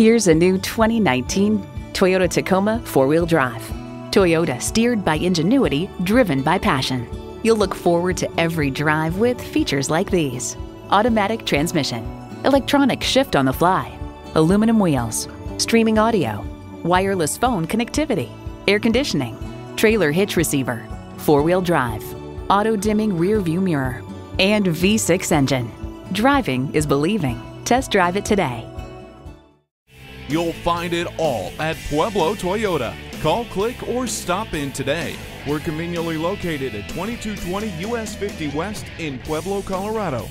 Here's a new 2019 Toyota Tacoma four wheel drive. Toyota steered by ingenuity, driven by passion. You'll look forward to every drive with features like these automatic transmission, electronic shift on the fly, aluminum wheels, streaming audio, wireless phone connectivity, air conditioning, trailer hitch receiver, four wheel drive, auto dimming rear view mirror, and V6 engine. Driving is believing. Test drive it today. You'll find it all at Pueblo Toyota. Call, click, or stop in today. We're conveniently located at 2220 US 50 West in Pueblo, Colorado.